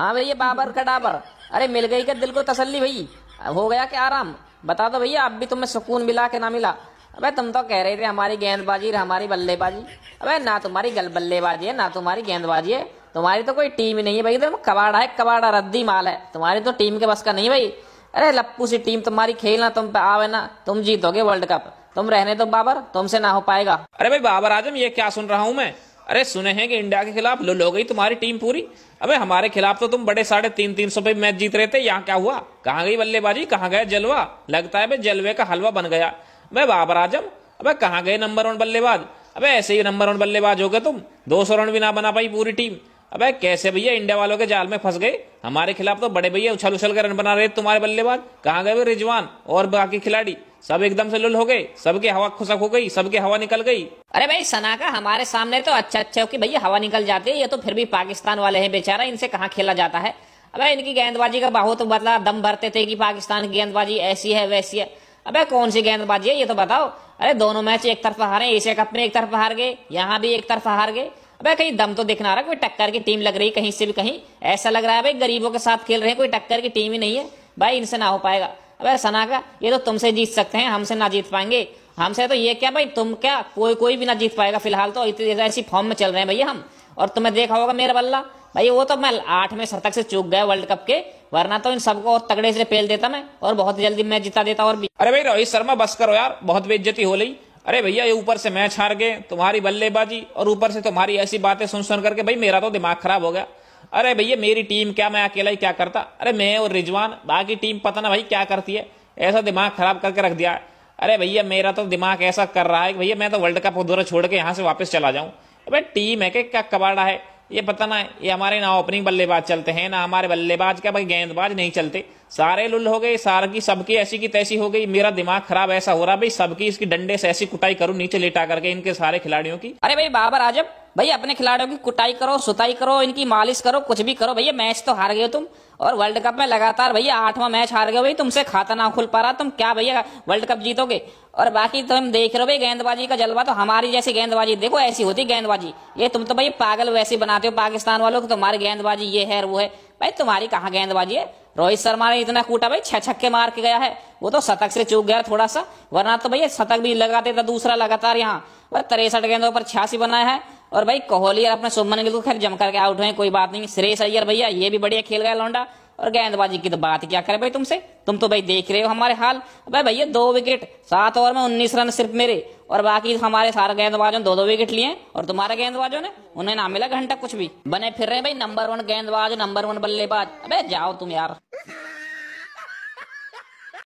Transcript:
हाँ भैया, बाबर का डाबर अरे, मिल गई क्या? दिल को तसल्ली भाई। हो गया क्या आराम? बता दो भैया, अब भी तुम्हें सुकून मिला के ना मिला? अबे, तुम तो कह रहे थे हमारी गेंदबाजी हमारी बल्लेबाजी। अबे, ना तुम्हारी गल बल्लेबाजी है, ना तुम्हारी गेंदबाजी है। तुम्हारी तो कोई टीम ही नहीं है भाई, तुम कबाड़ा है, कबाड़ा रद्दी माल है। तुम्हारी तो टीम के बस का नहीं भाई। अरे, लप्पू सी टीम, तुम्हारी खेलना तुम पे आवे ना, तुम जीतोगे वर्ल्ड कप। तुम रहने दो बाबर, तुमसे ना हो पाएगा। अरे भाई, बाबर आज़म, ये क्या सुन रहा हूँ मैं? अरे सुने हैं कि इंडिया के खिलाफ लुल हो गई तुम्हारी टीम पूरी? अबे हमारे खिलाफ तो तुम बड़े साढ़े तीन तीन सौ पे मैच जीत रहे थे, यहाँ क्या हुआ? कहाँ गई बल्लेबाजी? कहाँ गया जलवा? लगता है जलवे का हलवा बन गया। भाई बाबर आज़म, अबे कहाँ गए नंबर वन बल्लेबाज? अबे ऐसे ही नंबर वन बल्लेबाज हो गए तुम। दो सौ रन भी ना बना पाई पूरी टीम। अबे कैसे भैया इंडिया वालों के जाल में फंस गए? हमारे खिलाफ तो बड़े भैया उछल उछल कर रन बना रहे तुम्हारे बल्लेबाज। कहाँ गए रिजवान और बाकी खिलाड़ी? सब एकदम से लुल हो गए, सबके हवा खुशक हो गई, सबके हवा निकल गई। अरे भाई सना का हमारे सामने तो अच्छा अच्छा कि भैया हवा निकल जाती है, ये तो फिर भी पाकिस्तान वाले हैं बेचारा, इनसे कहाँ खेला जाता है? अबे इनकी गेंदबाजी का बहुत बदला दम भरते थे कि पाकिस्तान की गेंदबाजी ऐसी है, वैसी है। अबे कौन सी गेंदबाजी है, ये तो बताओ। अरे दोनों मैच एक तरफ़ हारे, एशिया कप में एक तरफ़ हार गए, यहाँ भी एक तरफ़ हार गए। अबे कहीं दम तो दिखना रहा, कोई टक्कर की टीम लग रही कहीं से भी कहीं। ऐसा लग रहा है भाई, गरीबों के साथ खेल रहे हैं, कोई टक्कर की टीम ही नहीं है। भाई इनसे ना हो पाएगा। अबे सना का, ये तो तुमसे जीत सकते हैं, हमसे ना जीत पाएँगे। हमसे तो ये क्या भाई, तुम क्या, कोई कोई भी ना जीत पाएगा फ़िलहाल तो ऐसी फॉर्म में चल रहे हैं भैया हम। और तुम्हें देखा होगा मेरा बल्ला, भाई वो तो मैं आठ में शतक से चूक गया वर्ल्ड कप के, वरना तो इन सबको और तगड़े से पेल देता मैं, और बहुत जल्दी मैच जिता देता और भी। अरे भाई रोहित शर्मा, बस करो यार, बहुत बेइज्जती हो रही अरे भैया, ये ऊपर से मैच हार गए, तुम्हारी बल्लेबाजी, और ऊपर से तुम्हारी ऐसी बातें सुन सुन करके, भाई मेरा तो दिमाग खराब हो गया। अरे भैया, मेरी टीम क्या मैं अकेला ही क्या करता? अरे मैं और रिजवान, बाकी टीम पता ना भाई क्या करती है। ऐसा दिमाग खराब करके रख दिया। अरे भैया, मेरा तो दिमाग ऐसा कर रहा है भैया, मैं तो वर्ल्ड कप दौरा छोड़ के यहाँ से वापस चला जाऊँ। अबे, टीम है कि क्या कबाड़ा है? ये पता ना, ये हमारे ना ओपनिंग बल्लेबाज चलते हैं, ना हमारे बल्लेबाज क्या भाई, गेंदबाज नहीं चलते। सारे लुल हो गए, सार की, सबकी ऐसी की तैसी हो गई। मेरा दिमाग खराब ऐसा हो रहा, भाई, सबकी इसकी डंडे से ऐसी कुटाई करूँ, नीचे लेटा करके इनके सारे खिलाड़ियों की। अरे भाई, बाबर आज़म भाई, अपने खिलाड़ियों की कुटाई करो, सुताई करो, इनकी मालिश करो, कुछ भी करो, भैया, मैच तो हार गए तुम। और वर्ल्ड कप में लगातार भैया, आठवां मैच हार गए भाई, तुमसे खाता ना खुल पा रहा, तुम क्या भैया वर्ल्ड कप जीतोगे? और बाकी तुम देख रहे हो भाई, गेंदबाजी का जलवा तो हमारी जैसी गेंदबाजी, देखो, ऐसी होती गेंदबाजी। ये तुम तो भाई पागल वैसे बनाते हो, पाकिस्तान वालों को, तुम्हारी गेंदबाजी ये है वो है। भाई, तुम्हारी कहाँ गेंदबाजी है? रोहित शर्मा ने इतना कूटा भाई, छह छक्के मार के गया है। वो तो शतक से चूक गया थोड़ा सा वरना तो भैया शतक भी लगाते था, दूसरा लगातार यहाँ। तिरसठ गेंदों पर छियासी बनाया है। और भाई कोहली और अपने सुमन गिल को खैर जमकर करके आउट हुए कोई बात नहीं। श्रेयस अय्यर भैया, ये भी बढ़िया खेल गया लौंडा। और गेंदबाजी की तो बात क्या करे भाई तुमसे? तुम तो भाई देख रहे हो हमारे हाल। भाई भैया, दो विकेट, सात ओवर में उन्नीस रन सिर्फ़ मेरे। और बाकी हमारे सारे गेंदबाजों ने दो दो विकेट लिए और तुम्हारे गेंदबाजों ने? उन्हें ना मिला घंटा कुछ भी। बने फिर रहे भाई नंबर वन गेंदबाज नंबर वन बल्लेबाज। अबे जाओ तुम यार।